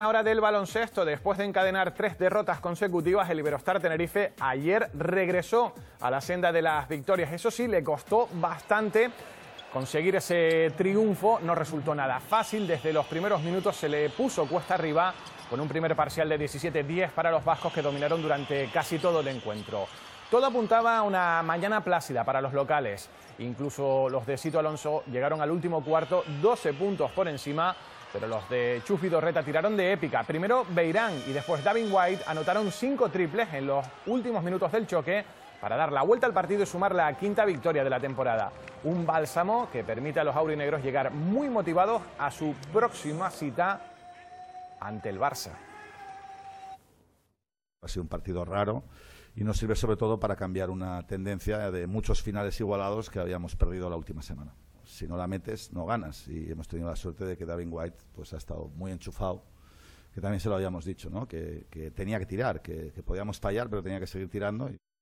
Ahora del baloncesto, después de encadenar tres derrotas consecutivas, el Iberostar Tenerife ayer regresó a la senda de las victorias. Eso sí, le costó bastante conseguir ese triunfo, no resultó nada fácil. Desde los primeros minutos se le puso cuesta arriba con un primer parcial de 17-10 para los vascos que dominaron durante casi todo el encuentro. Todo apuntaba a una mañana plácida para los locales. Incluso los de Sito Alonso llegaron al último cuarto 12 puntos por encima pero los de Chufi Dorreta tiraron de épica. Primero Beirán y después Davin White anotaron cinco triples en los últimos minutos del choque para dar la vuelta al partido y sumar la quinta victoria de la temporada. Un bálsamo que permite a los aurinegros llegar muy motivados a su próxima cita ante el Barça. Ha sido un partido raro y nos sirve sobre todo para cambiar una tendencia de muchos finales igualados que habíamos perdido la última semana si no la metes, no ganas. Y hemos tenido la suerte de que David White pues, ha estado muy enchufado, que también se lo habíamos dicho, ¿no? que, tenía que tirar, que, que podíamos fallar, pero tenía que seguir tirando.